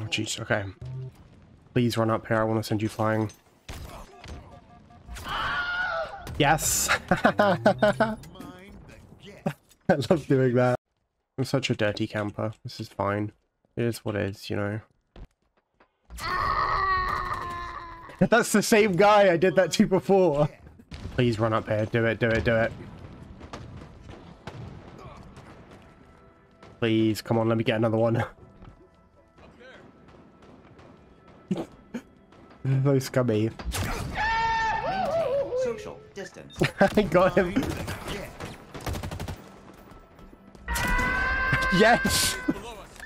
Oh, jeez. Okay. Please run up here. I want to send you flying. Yes! I love doing that. I'm such a dirty camper. This is fine. It is what it is, you know. That's the same guy I did that to before. Please run up here. Do it, do it, do it. Please, come on, let me get another one. scummy. Maintain social distance. I got him. Yes!